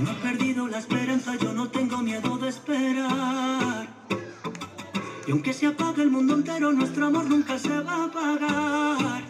no he perdido la esperanza, yo no tengo miedo de esperar. Y aunque se apague el mundo entero, nuestro amor nunca se va a apagar.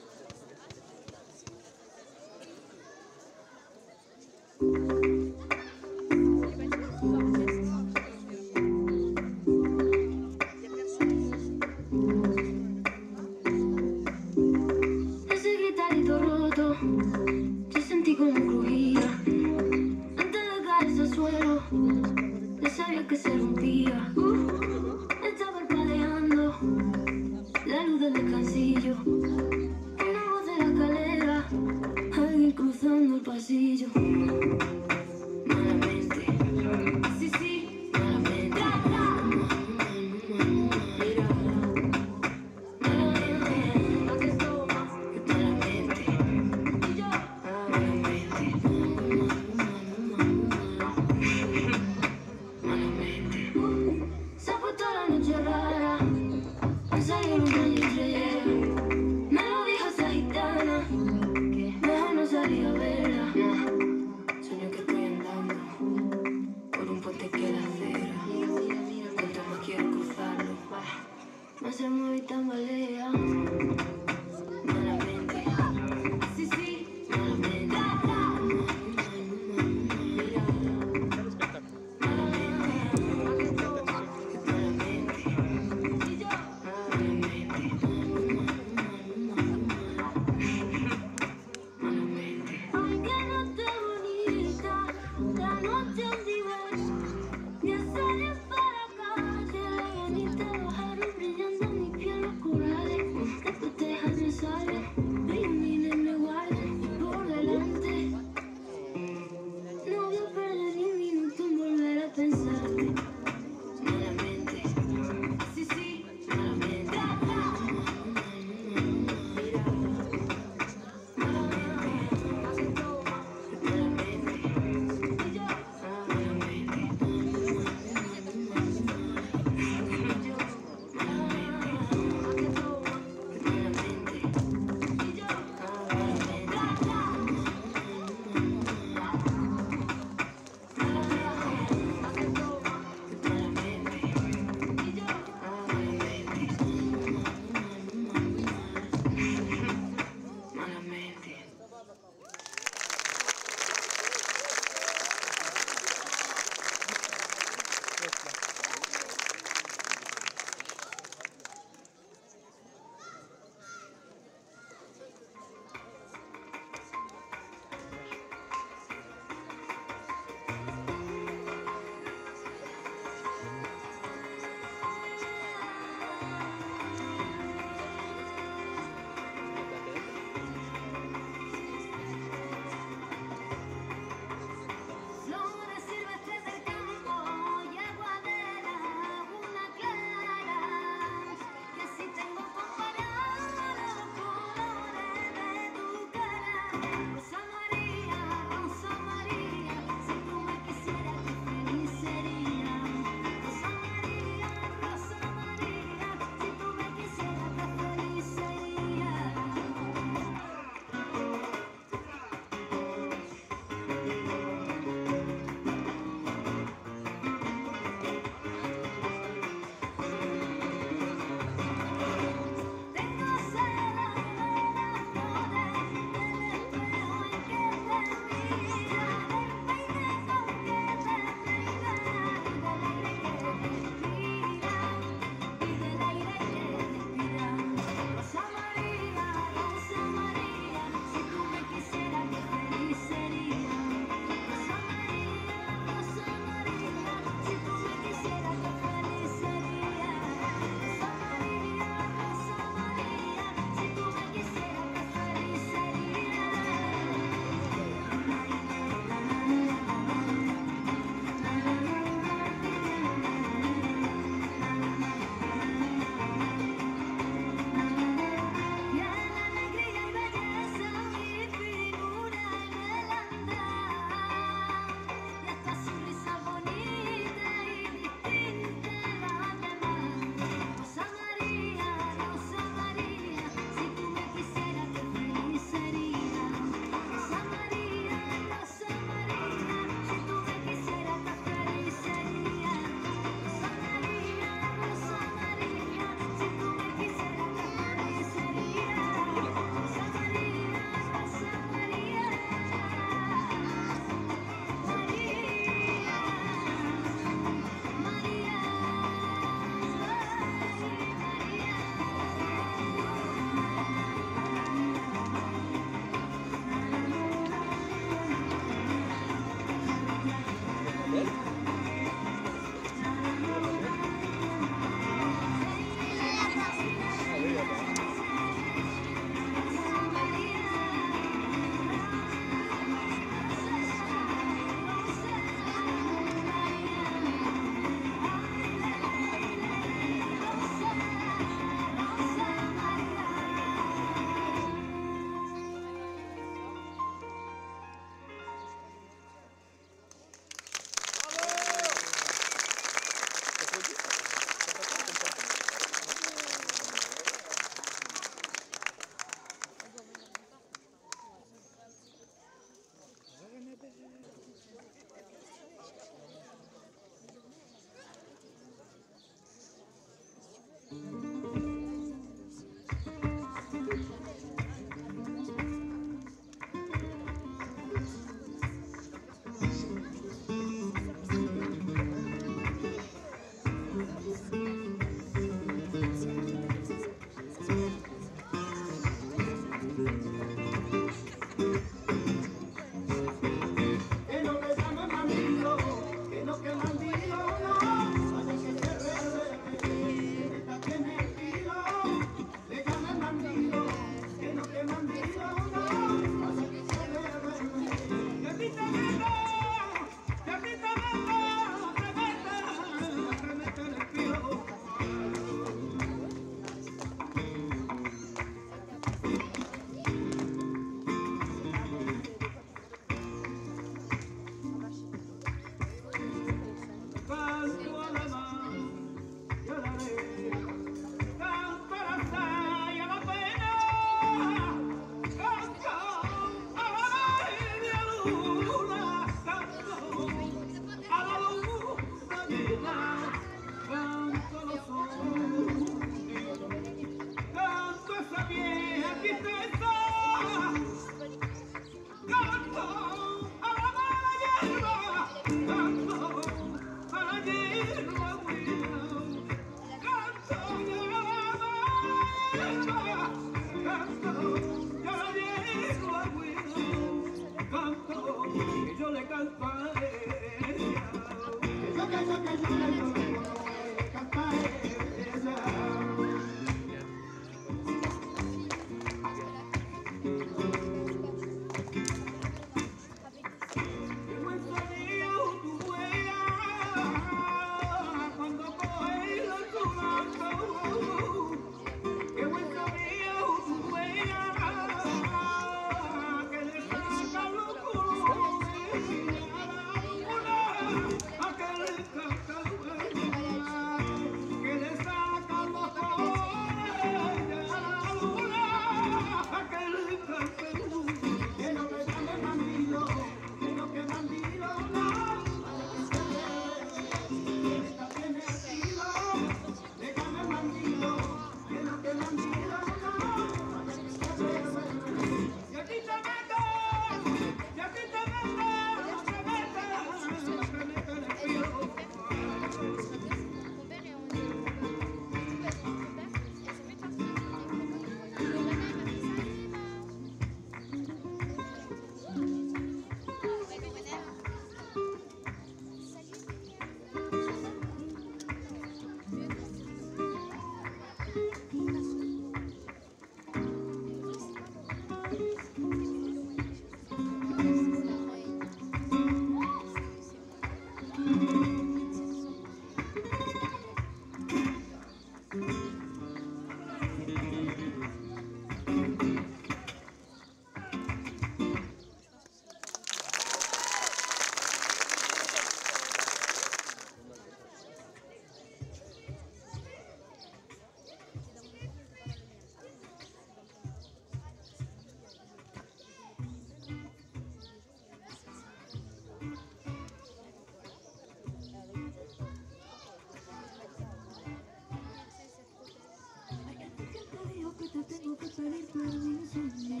Mm-hmm.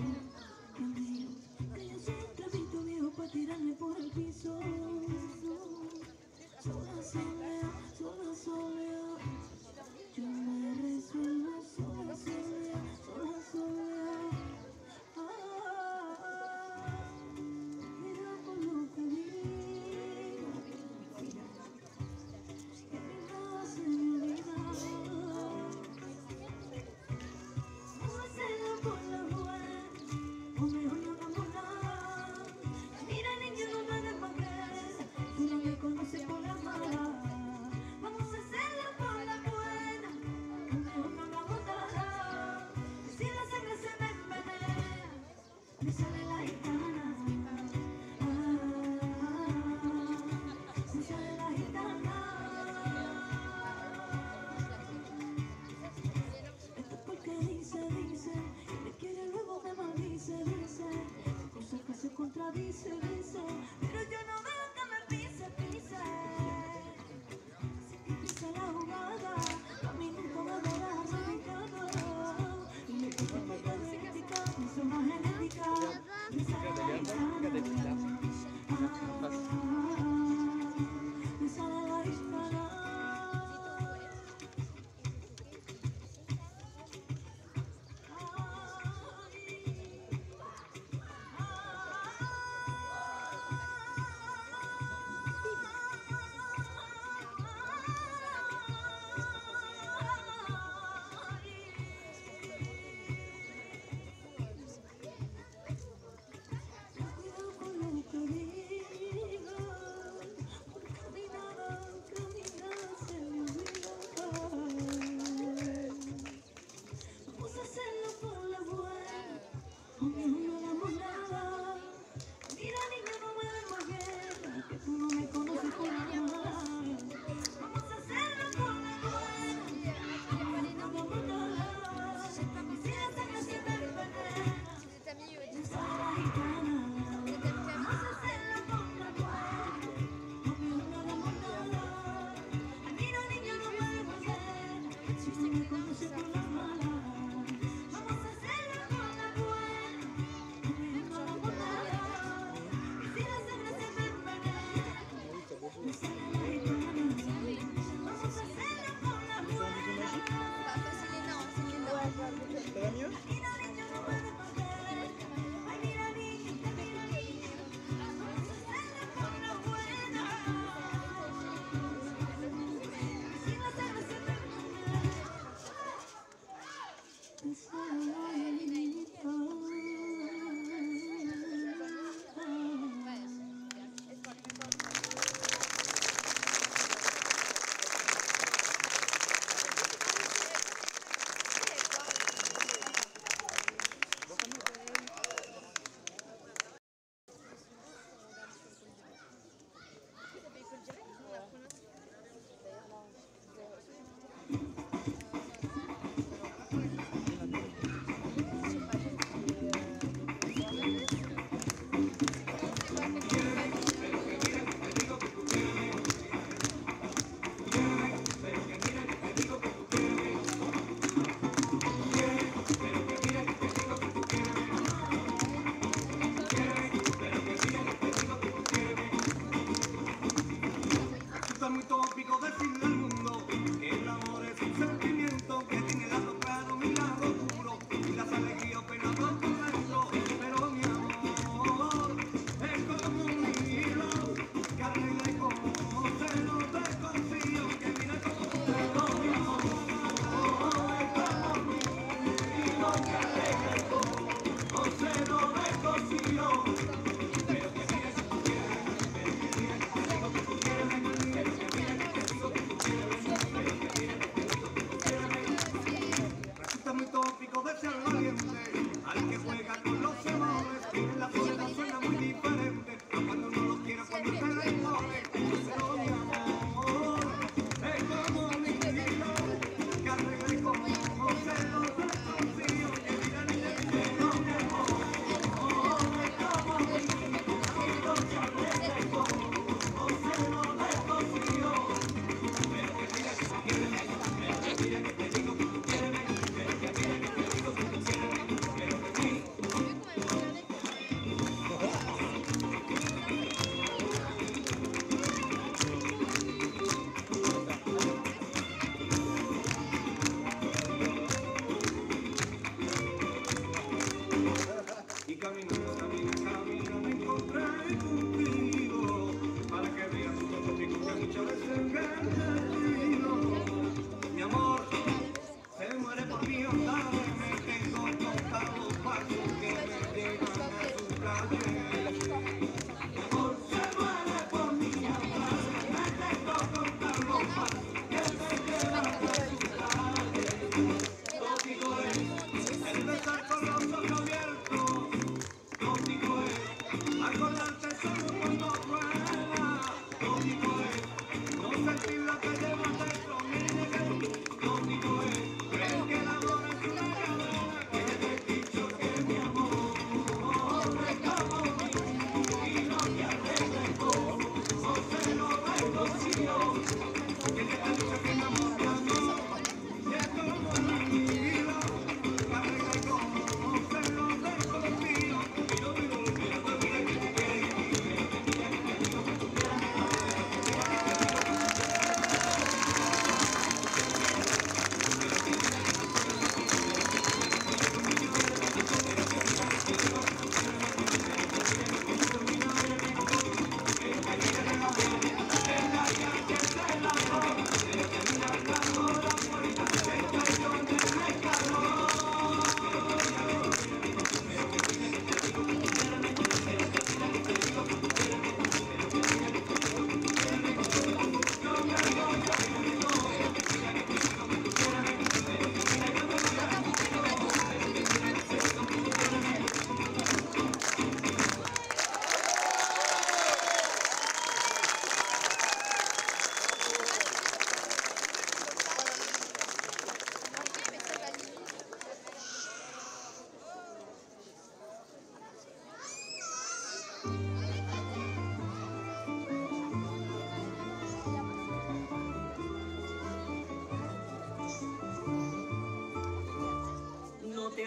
camino.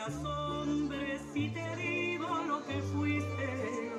asombres si te digo lo que fuiste.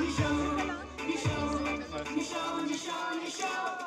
nişan, nişan, nişan, nişan, nişan.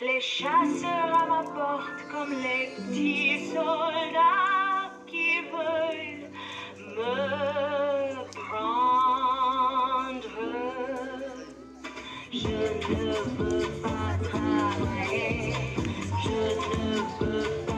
les chasseurs à ma porte comme les petits soldats qui veulent me prendre. Je ne veux pas travailler, je ne veux pas.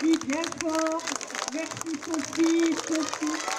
Applaudit bien fort. Merci Sophie, Sophie.